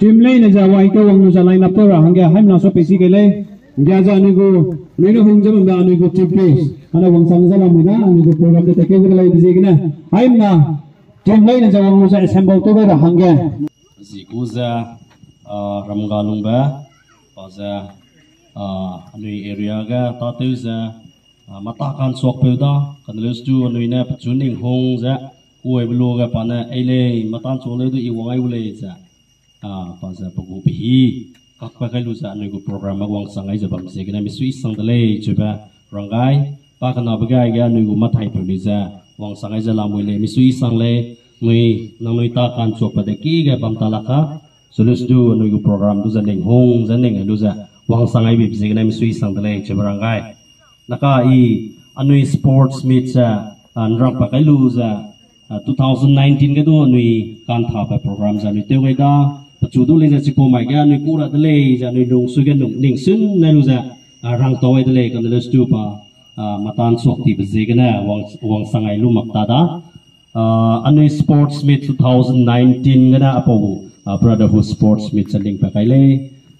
Tim lei na ja wai ka wang nu ja line up to ra hang ga haim na so pesi ke le ga ja ni go ni no hung jam ba anh go team place ana wang sang za la mu na ấy go program để take ke lai bisi gina haim na tim lei na ja wang nu ja assemble to ra hang ga zikuza ramgalungba paza anui area ga tatuza matakan sok peuda kanlus tu anui na pachuning hong za uai bulu ga pana ele matan chole du iwangai ule za. Paza pagu bihi kakpa kai luza anui gu program agwang sangai za bamse gina misui sang dale chuba rangai pa kana bagai ga anui gu mathai peuliza wang sangai za lamui le misui sang le ngui nang ngui ta kan chok pa de ki ga bam ta la ka sulus du ngui program. Du zaning hong zaning du za wang sangai bib bisi na mi sui sang de le naka i anui sports meet sa anrang pakai lu za 2019 cái đó anui kan tha pa program za ni te ga da chu du le za chi po mai ga anui ku ra de le za anui nung su ga nung ning sun na lu za rang to de le kan le stu pa matan sok ti bi cái na wang wang sangai lu mak ta da uh, anui sports meet 2019 cái na uh, brotherhood sports meet sa link pa kai le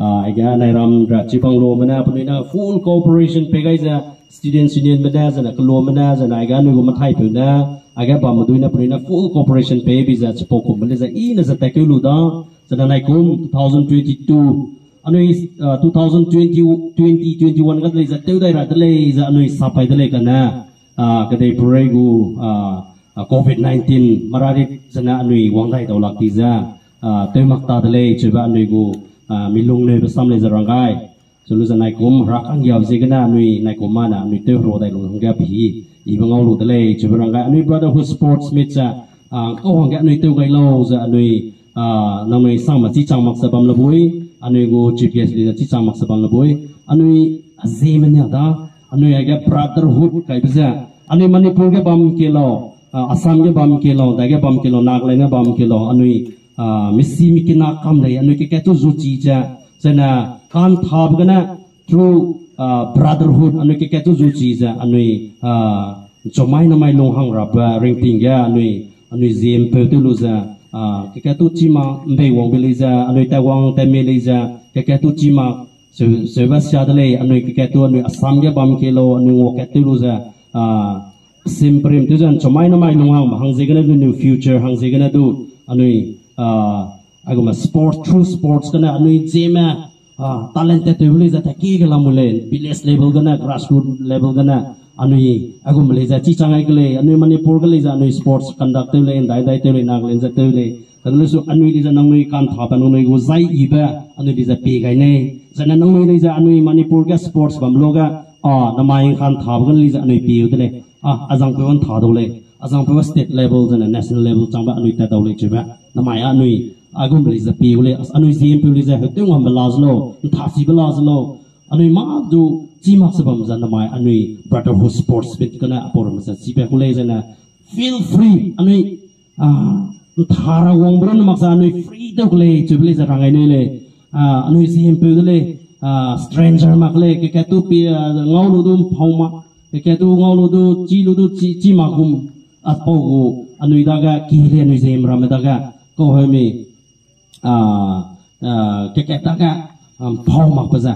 uh, aga ram ra chipang lo mana apni na full cooperation pe gai za students union mana za na klo mana za na aga nu go mathai pe na. Aga ba madu na pri na full cooperation pe bi za chipo ko male za i za ta ke da za nai kum 2022 anui uh, 2020 2021 ga le za te dai ra de le za anui sa le kana ka dei pure gu COVID-19 mararit sana anui wangdai tau lak tiza temak ta dale chuba anui gu milung ne besam le zarangai sulu zanai kum rak ang yaw zigana anui nai kumana anui te ro dai lu hangga bi ibang au lu dale chuba rangai anui brotherhood sports meet à. ờ, sa ko hangga anui te gai lo za anui nang noi sang ma chi chang mak sa bam la bui anui gu GPS le chi chang mak sa bam la bui anui azem nya da anui aga brotherhood kai bisa anui manipur ge bam ke lo ờ, asam ge bam kilo da ge bam kilo nagaland ge bam kilo anui misi mikina kam le anu ke ketu zu chi sana kan thab gana true brotherhood anu ke ketu zu chi anu anui chomai na long hang rap ba ring ting ga anui anui zem pe tu lu za ke ketu chi ma mbe wong be le za anui ta wang ta me le za ke ketu chi ma service cha de le anui ke ketu anu asam ge bam kilo anui wo ketu lu za simprim tu jan chomai na long hang hang hangze gana du new future hangze gana du anu agama sport true sports kana anui jema talented tebuli jata ki gala mule village level gana grassroots level gana anui agum le ja chi changai gale anui manipur gale ja anui sports conduct tebule dai dai tebule naglen ja tebule tanle su anui le ja nangnui kan thapa nangnui go zai iba anui le ja pe gai ne jana nangnui le ja anui manipur ga sports bamloga a namaing kan thap gan le ja anui pe udle a ajang pe on thadole azang pa state level jana national level changba anui ta dawle chiba namai anui agum le za pi ule as anui zim pi ule za hete ngam balazlo thapsi balazlo anui ma du chima sabam za namai anui brotherhood sports bit kana aporam sa sibe kule na feel free anui ah thara wongbron maksa anui free to kule chibli za rangai ne le anui zim pi ule stranger makle ke ke tu pi ngau lu dum phauma ke ke tu ngau lu du chi lu du chi chi ma kum at anui daga kihre anui zem rame daga ko he mi a à, à, ke ke daga à, phau ma pa za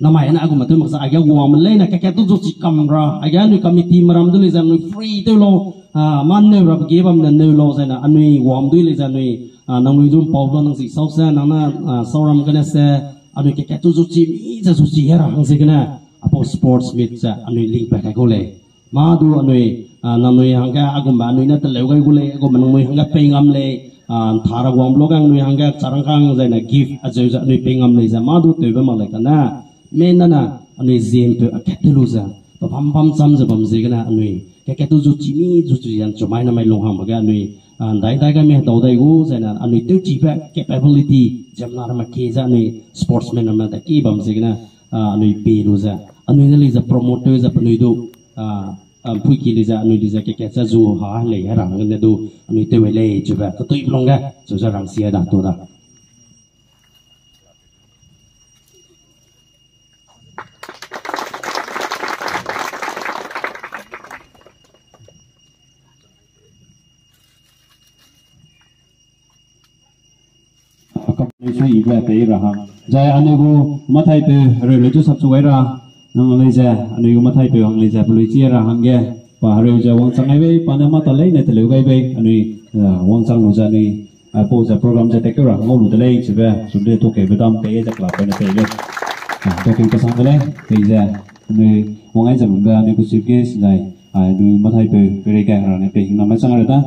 na mai cũng agu ma tu ma ai aga wa ma le na ke ke tu chi kam ra aga nu committee làm tôi lấy ra nuôi free tu lo. A man ne ra cái bam na ne lo sa na anui wam du le za nui nang nuôi zum pau lo nang si sau xe nang na sau ram ga na cái anui ke ke tu chi mi za chi hera hàng se cái na apo sports meet sa anui link pa ka ko le ma du anui na nui hanga agum ba nui na ta le gai ko agum nang nui hanga pe ngam le thara gwam lo gang nui hanga charang kang zai na gift a je za nui pe ngam le za ma du te ba ma le ka me na. Na anui zem pe a ke lu za pa pam pam sam za bam ze kana nui anui ke ke tu zu chi mi zu zu yan chomai na mai long ham ba ga nui dai dai ga me do dai gu zai na nui tu chi ba capability jam na ma ke za nui sportsman na ma ta ki bam ze kana nui pe lu za nui na li za promoter za panui am phu ki leja anu leja ke kacha zu ha, le ya rang, le, du anu te we le ju ba to tui blong ga zo za rang, sia, da, to, da. Hãy subscribe cho kênh Ghiền Mì Gõ Để không bỏ lỡ những video hấp dẫn nang lai ja anu go mathai pe hang lai ja pulu chi ra hang ge pa re ja wang sang ai be pa na ma ta lai na te le gai be anu wang sang no ja ni. A po ja program ja te ke ra ngom lu te lai chi be su de to ke be dam pe ja kla pe na te le à to ke ka sang le pe ja anu wang ai ja mun ba anu ko sip ke sai ai du mathai pe pe re ka ra ne pe na ma sang ra ta.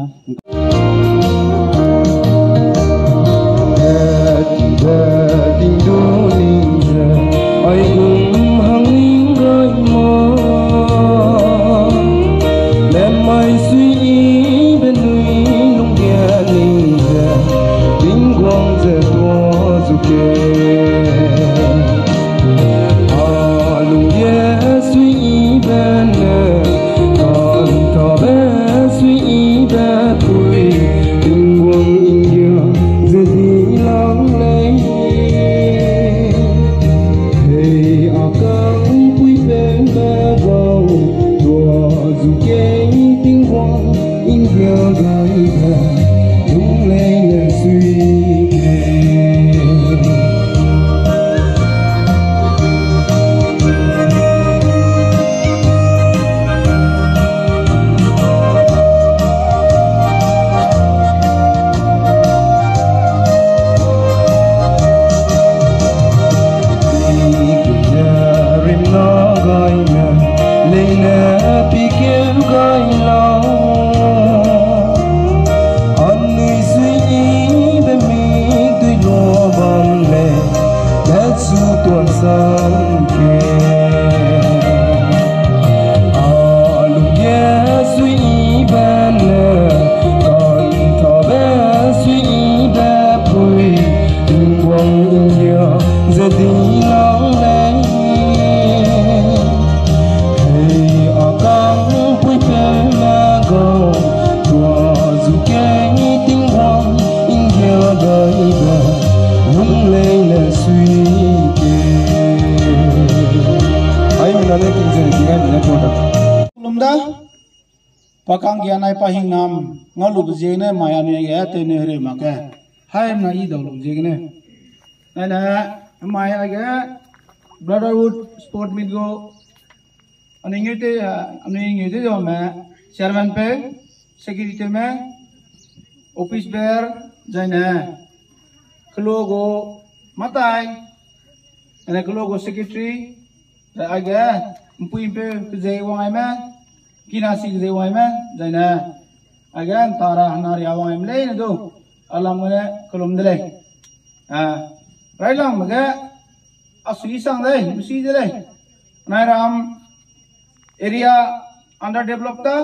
Pakang gyanai pahing nam, ngalu bjene maya ne ya, te ne hre ma ke. Hai na i dol ne na na maya ga brotherhood sport meet go. Aninge te nghe te jo ma chairman pe, secretary me, office bear jaina klo go, matai. Ane klo go secretary aga mpui pe kze wangai ma पीनासी गदे वाय में जने अगेन तारा हनार यावाय में ले न दो अल्लाह मुने कलम दले अ रायलाम गे असुई संग दे मुसी दले नाय राम एरिया अंडर डेवलप ता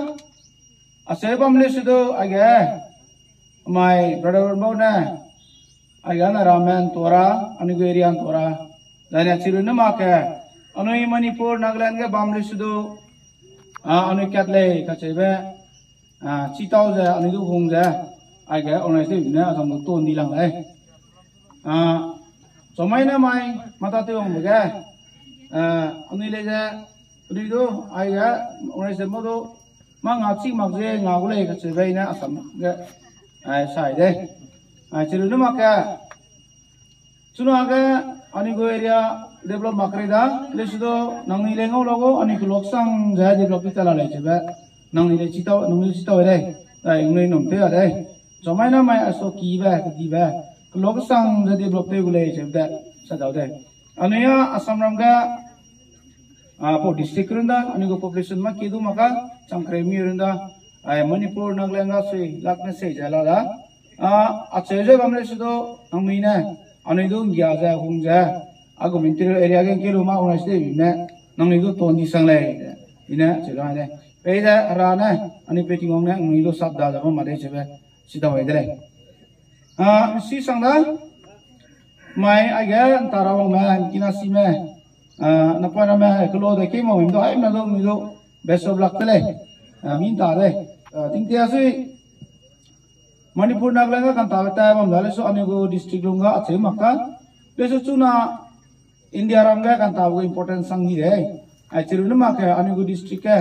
असेबम ले सुदो अगे माय ब्रदर मो ने अगेन रामन तोरा अनगु एरिया तोरा जने चिरु न माके अनुई मणिपुर नागालैंड के बामले सुदो sudo a anoi katle à chebe a chitao ja anoi du hùng giờ ai ga onai se na sam đi ni đấy à cho mấy năm mai mà ta tiêu một cái à ông này lấy ra đi đâu? Ai ga onai se mo đâu? Mà nga chi mak je nga gu cả chế chebe nữa à, sắm cái ai, sai được nước chiru cái chúng nó cái ja develop itala le chebe nangni le chita nangni chita ore ai ngai nom te ade somai na mai aso ki ba ki ba kulok sang ja develop te gule chebe sa dau de ani ya asam ram ga a po district runda ani go population ma kidu maka changkre mi runda ai manipur naglenga se lakne se jala da a acheje bamle sudo nangni na anh du gia già, hung cũng mình mintir area cái kilo mà ona ste bi na nang ni du ton di sang le ina che ra ne pe da ra na ani pe ting ong na ngi du sap da da ma de che be si da wai de a si sang da mai a ga ta ra ma kina si me a na pa cái lô đấy de ke mo mi do ai na do mi do best of luck le min ta de ting te a sui Manipur naglanga kan tawe tawe mam dale so anego district lunga atse ya, maka beso chuna India rangga kan tawe important sangi re actually no maka anego district ke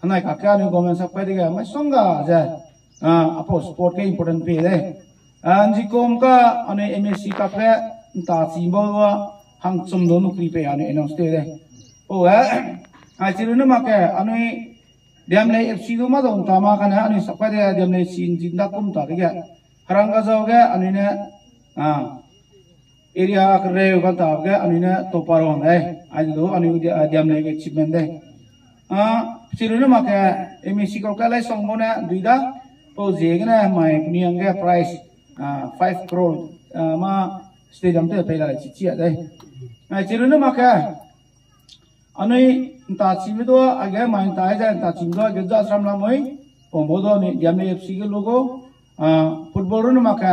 hanai eh. kake anego men sak pade ma songa aja, ah, apo sport ke important pe eh. re anji ah, kom ka ane MSc ka pe ta chi bo wa hang chum do nu pe ane announce te re o maka ane diam lagi eksi itu mah dong tamah kan ya anu sepeda dia diam lagi sin jinda kum tuh kayak kerangka jauh kayak anu ini ah area kerja kan tuh kayak anu ini toparon deh aja tuh anu dia diam lagi eksi mende ah, ah sih lu mah kayak emisi kau kayak lagi sombongnya duit dah posisi nya mah ini yang price ah five crore ah mah stadium tuh ya pelajar cici ya deh nah sih lu mah kayak anu ini ta chi mi do age mai ta ja ta chi do ge ja sam la moi pombo football रो माका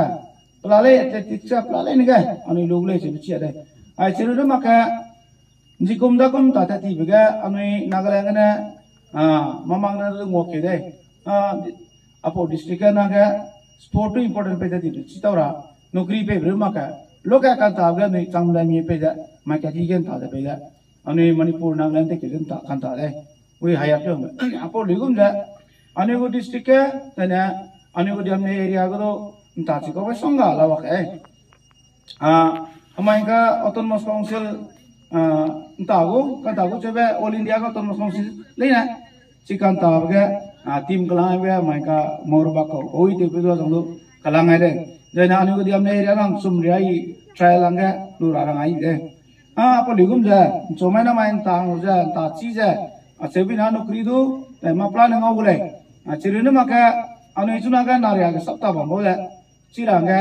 प्लाले एथलेटिक्स प्लाले ने गए, अनि लोगले से बिची अरे आइ चिरु रो माका जि दा कुम ता ती बिगा अनि नागालैंड ने आ ममांग ना रो मोके दे। आ, अपो डिस्ट्रिक्ट ना गे स्पोर्ट टू इंपोर्टेंट पे दी चितौरा नौकरी पे रो माका लोका का ता गे ने चांगला मी पे जा माका जी गेन ता दे पे जा Ani Manipur nang lang kirim tak kanta le. Wi hayat Apa Apo ligum deh? Ani gua distrik ya, tanya Ani gua diambil area ko Entah sih kau songga lawak eh. Ah, kemarin ka otonomus council ah aku kan tahu coba all India kan ah, ka otonomus council lain chikan Ah, tim kalang ya mau morba kau itu te pedo sangdo kelang aja. jadi ani gua diambil area ere lang sum trial angge, lu rarang ai apa ligum ja chomai na main ta ho ja ta chi ja a chebi na nokri do tai ma plan ngau bole a chiri na ma ka anu ichuna ka na ya ka sapta ba mo ja chira ga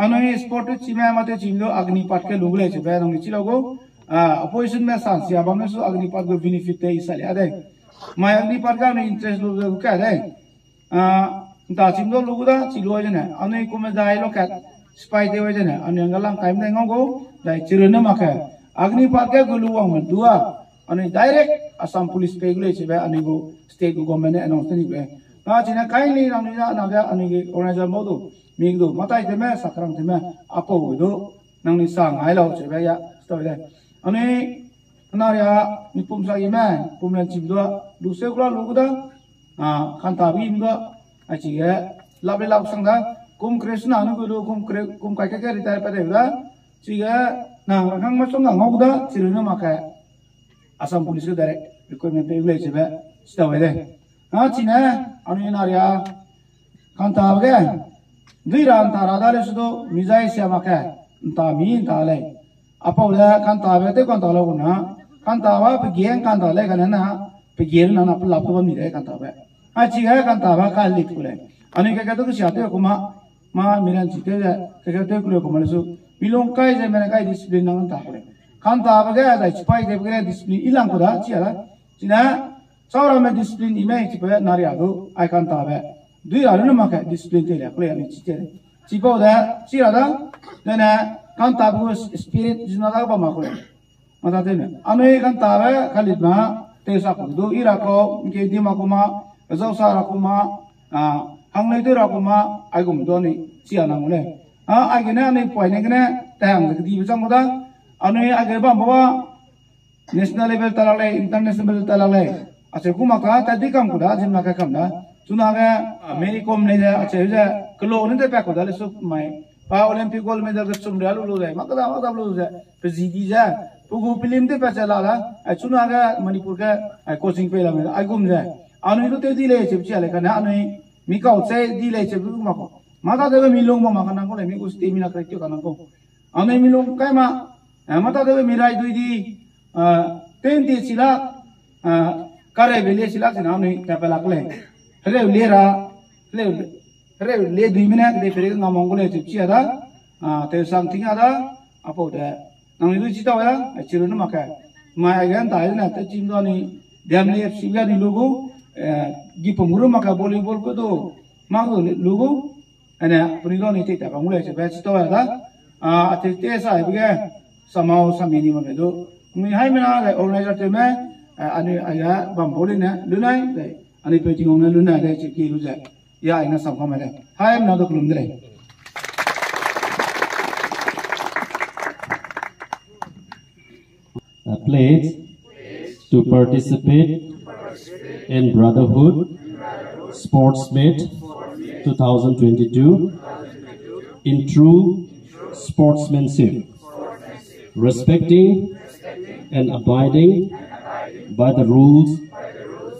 anu i sport chi ma ma te chimlo agni pat ke lugle che ba ngi chilo go a opposition ma san sia ba ma su agni pat go benefit te isale ade ma agni pat ka ne interest lugle go ka ade a ta chimlo luguda chilo jene anu i kuma dai lo ka spai te jene anu ngalang kaim na ngau go dai chiri na ma ka Agni pakai keluar mau dua, ane direct asam Police pegulai sih, ane go state government ane announce nih gue. Nah, jadi kain ini ane jah, ane jah ane orang jah tuh, minggu mata itu mah sakram itu mah apa itu, nang ini sang ayolah sih, ya. Setelah itu, ane nari ya, ini pun saya mah, yang cip dua, dua sekolah lugu ah kan tabi ini dah, aci ya, labi labu sengga, kum Krishna ane gue kum kum kayak kayak retire pada udah, sih Nah, orang macam nggak ngau dah, sirena makai. Asam polis itu direct requirement pe ulai cebe, sudah wede. Nah, cina, anu ini naria, kan tahu ke? Dui ram tara dale sudo mizai sia makai, entah min tale. Apa udah kan tahu ke? Kan tahu guna, kan tahu pegian kan tale kan na, pegian na na pun laptop pun mizai kan tahu ke? Ah, cina kan tahu kan lihat ulai. Anu kekatu tu siapa tu kuma, ma miran cite, kekatu kulo kumalesu. Bilong kai je mera kai discipline nangan ta pore. Kan ta abage ada chipai de bere discipline ilang ko da chi ala. China saura me discipline ime chi pa nari ago ai kan ta ba. Dui alu no maka discipline te la pore ani chi te. Chi pa da chi ala ne ne kan ta bu spirit jina da ba ma ko. Ma ta te ne. Anu e kan ta ba khalit ma te sa ko do ira ko ke di ma ko ma zau sa ra ko ma a hang nei te ra ko ma ai ko mo do ni chi ala ngone. आगे ने आने पॉइंट ने टाइम दी बचा मुदा आने national level तला international level तला ले अच्छे कुमा का मेरी कॉम अच्छे जा क्लो ने ते पैक कुदा ले मकदा मकदा लो जाए पे जीदी जा पुगु फ़िल्म ते ते दी ले दी ले mata debe milong ma makanan ko lemi us timi nak rekyo kanan ko ane milong kai ma mata debe mirai dui di eh, tenti sila eh, kare bele sila sina ane tapela kle re le ra le re le dui mina le pere nga mongole tipsi ada eh, te sang ting ada apo de nang ni chi ta wa ya, chiru na maka. Ma agan ta na ta chim do ni dam ni sila ni logo gi pamuru maka boli bol ko do ma logo ana pri ni te ta ka mule che ba chi to da a te te sa bi ga samao samini ma me do mi hai me na ga organizer te me ani aya bam boli na lu nai de ani pe chi ngong na lu na de chi ki lu ja ya ina sam kama le hai na do kulum dile pledge to participate in brotherhood sports meet 2022 in true sportsmanship, respecting and abiding by the rules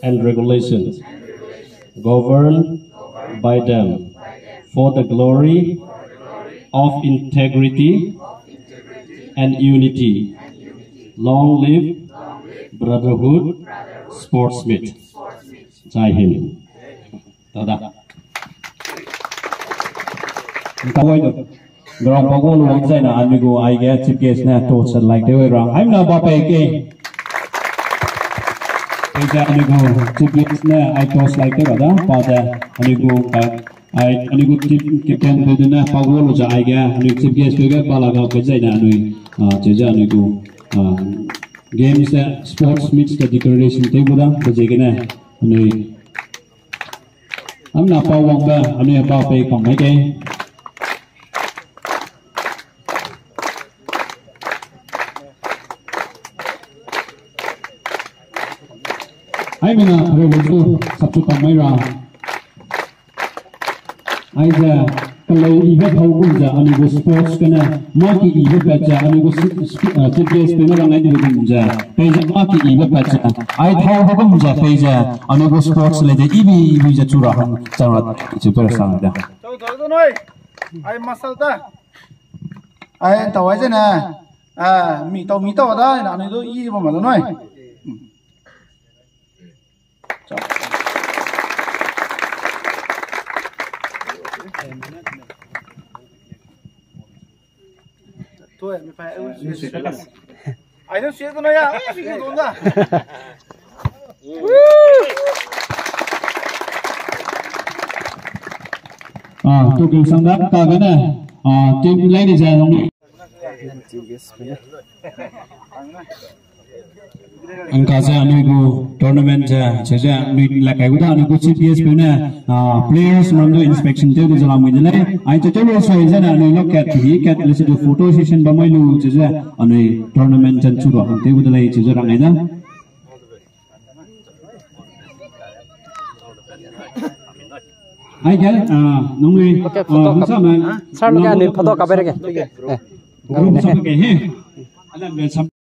and regulations, governed by them for the glory of integrity and unity. Long live brotherhood sportsmith. Jai Hind. Tada. Kawai. Grong pago lu wang sai na an mi go ai ge chief guest na to san like de rang. Ai na ba pe ke. Pe ja an go chief guest na ai to like de da pa da an go ai an go chief captain pe de na pago lu ja ai ge an chief guest pe ge pa la ga ke sai na an che ja an go games sports meets the declaration te bu da pe je ge na an am na pa wang ba an pa pe kong mai ke ai mina thare bu sab chu kam mai ra ai ja kalai i ve thau gun ja ani go sports kana ma ki i ve pa ja ani go chip gas pe na rangai ni gun ja pe ja ma ki i ve pa ja ai thau ha gun ja pe ja ani go sports le de i bi i bi ja chu ra han cha ra sang da Cháu cháu tôi nói ai masal ta ai tàu ấy thế nè à mì tàu mì tàu đó là này tôi y mà mà tôi nói thôi mày phải ai nó xuyên tôi nói à? Xuyên tôi ra à tôi kêu sang đáp ta cái này. À team lấy đi ra không? Ang angkaza anugu tournament jaja like aguda anugu cps pune players namdo inspection te go jala mujle ai to chalo so is na anu look at he cat listen to photo session ba mai lu jaja anu tournament chan chu ro te go lai jaja rangai na ai ga nongwe hamsa man sar ga ni photo ka ba re ke ठीक है हम सब के हैं अलग सब